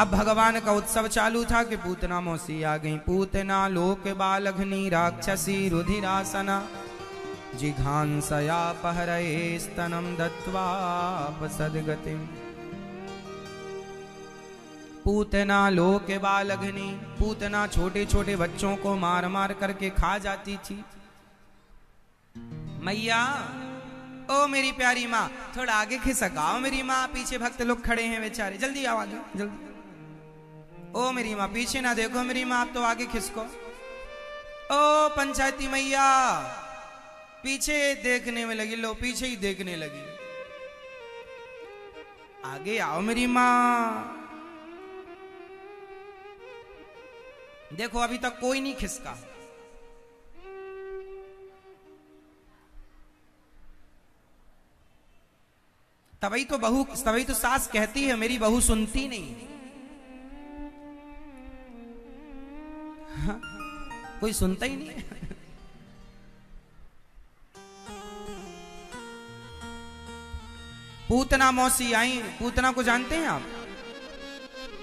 अब भगवान का उत्सव चालू था कि पूतना मौसी आ गई। पूतना लोक बालघनी राक्षसी रुधिरासना, जिघांसया पहरये स्तनम दत्वा सदगति पूतना लोक बालघनी पूतना छोटे छोटे बच्चों को मार मार करके खा जाती थी। मैया, ओ मेरी प्यारी माँ, थोड़ा आगे खिसकाओ मेरी माँ, पीछे भक्त लोग खड़े हैं बेचारे। जल्दी आओ आगे, जल्दी। ओ मेरी माँ, पीछे ना देखो, मेरी माँ, आप तो आगे खिसको। ओ पंचायती मैया, पीछे देखने में लगी, लो, पीछे ही देखने लगी। आगे आओ मेरी माँ। देखो, अभी तक कोई नहीं खिसका। तभी तो बहू तभी तो सास कहती है, मेरी बहू सुनती नहीं। हाँ, कोई सुनता ही नहीं पूतना मौसी आई पूतना को जानते हैं आप?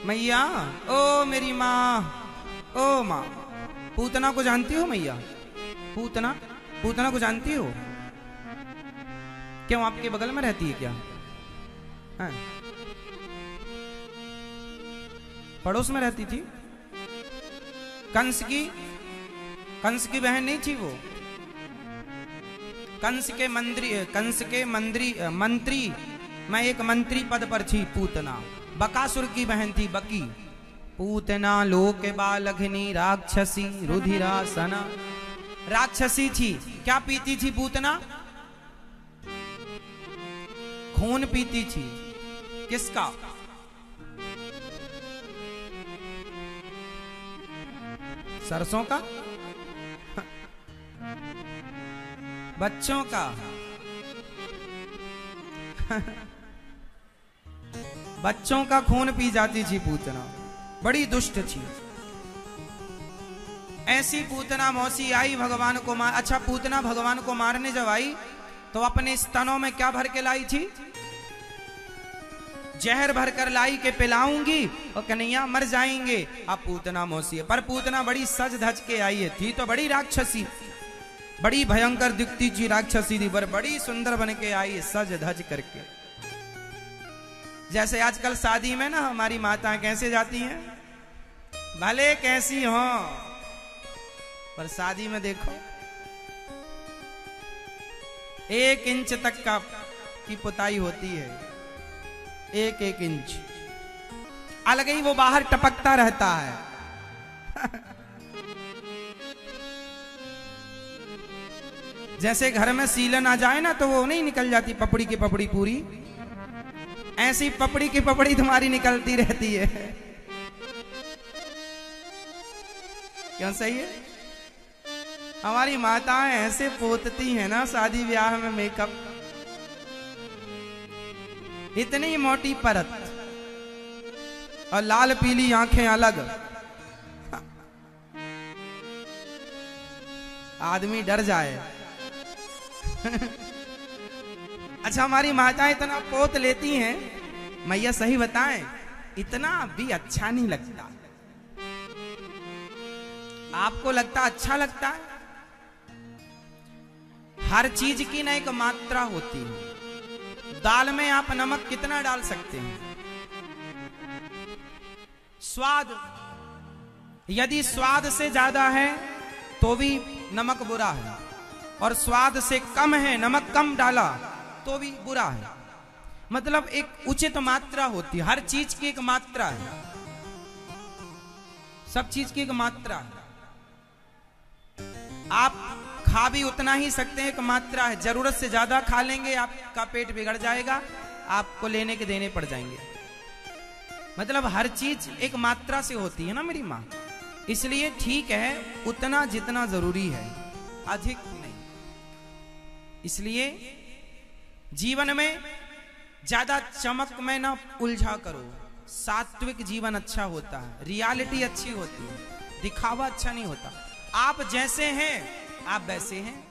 मैया ओ मेरी माँ ओ माँ पूतना को जानती हो मैया? पूतना पूतना को जानती हो? क्यों आपके बगल में रहती है क्या? हाँ। पड़ोस में रहती थी? कंस की कंस की बहन नहीं थी वो? कंस के मंत्री, कंस के मंत्री मंत्री, मैं एक मंत्री पद पर थी, पूतना। बकासुर की बहन थी, बकी। पूतना, लोक बालघनी, राक्षसी, रुधिरासना। राक्षसी थी। क्या पीती थी पूतना? खून पीती थी। किसका? सरसों का? बच्चों का। बच्चों का खून पी जाती थी पूतना। बड़ी दुष्ट थी। ऐसी पूतना मौसी आई, भगवान को मार अच्छा पूतना भगवान को मारने जब आई तो अपने स्तनों में क्या भर के लाई थी? जहर भर कर लाई के पिलाऊँगी और कन्हैया मर जाएँगे। अब पूतना मौसी है पर पूतना बड़ी सज धज के आई है। थी तो बड़ी राक्षसी, बड़ी भयंकर दिखती थी राक्षसी थी पर बड़ी सुंदर बन के आई है सज धज करके। जैसे आजकल शादी में ना हमारी माता कैसे जाती हैं? भले कैसी हो, पर शादी में देखो, एक इंच तक का की पुताई होती है। एक एक इंच। अलग ही वो बाहर टपकता रहता है। जैसे घर में सीलन आ जाए ना तो वो नहीं निकल जाती पपड़ी की पपड़ी पूरी। ऐसी पपड़ी की पपड़ी तुम्हारी निकलती रहती है। क्यों सही है? हमारी माताएँ ऐसे पोतती हैं ना शादी ब्याह में मेकअप इतनी मोटी परत और लाल पीली आँखें अलग। आदमी डर जाए। अच्छा हमारी माता इतना पोत लेती हैं, मैया सही बताएँ, इतना भी अच्छा नहीं लगता। आपको लगता अच्छा लगता? है हर चीज़ की ना एक मात्रा होती है। दाल में आप नमक कितना डाल सकते हैं? स्वाद, यदि स्वाद से ज़्यादा है तो भी नमक बुरा है। और स्वाद से कम है, नमक कम डाला तो भी बुरा है। मतलब एक उचित मात्रा होती है हर चीज़ की एक मात्रा है। सब चीज़ की एक मात्रा है। आप खा भी उतना ही सकते हैं, एक मात्रा है। ज़रूरत से ज़्यादा खा लेंगे, आपका पेट बिगड़ जाएगा, आपको लेने के देने पड़ जाएँगे। मतलब हर चीज़ एक मात्रा से होती है ना मेरी माँ? इसलिए ठीक है, उतना जितना ज़रूरी है, अधिक नहीं। इसलिए जीवन में ज़्यादा चमक में ना उलझा करो। सात्विक जीवन अच्छा होता है, रियलिटी अच्छी होती है, दिखावा अच्छा नहीं होता। आप जैसे हैं आप वैसे हैं।